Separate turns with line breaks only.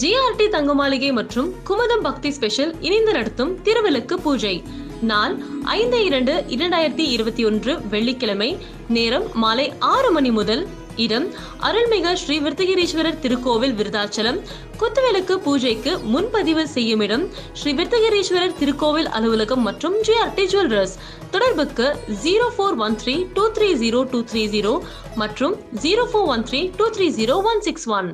GRT தங்க மாளிகை மற்றும் குமதம் பக்தி ஸ்பெஷல் இணைந்து நடத்தும் திருவிளக்கு பூஜை. நாள் ஐந்து இரண்டு இரண்டாயிரத்தி இருபத்தி ஒன்று வெள்ளிக்கிழமை நேரம் மாலை ஆறு மணி முதல் இடம் அருள்மிகு ஸ்ரீ விருத்தகிரீஸ்வரர் திருக்கோவில் விருதாச்சலம். குத்துவிளக்கு பூஜைக்கு முன்பதிவு செய்யும் இடம் ஸ்ரீ விருத்தகிரீஸ்வரர் திருக்கோவில் அலுவலகம் மற்றும் ஜிஆர்டி ஜுவல்லர்ஸ் தொடர்புக்கு zero four one three two three zero two three zero மற்றும் zero four one three two three zero one six one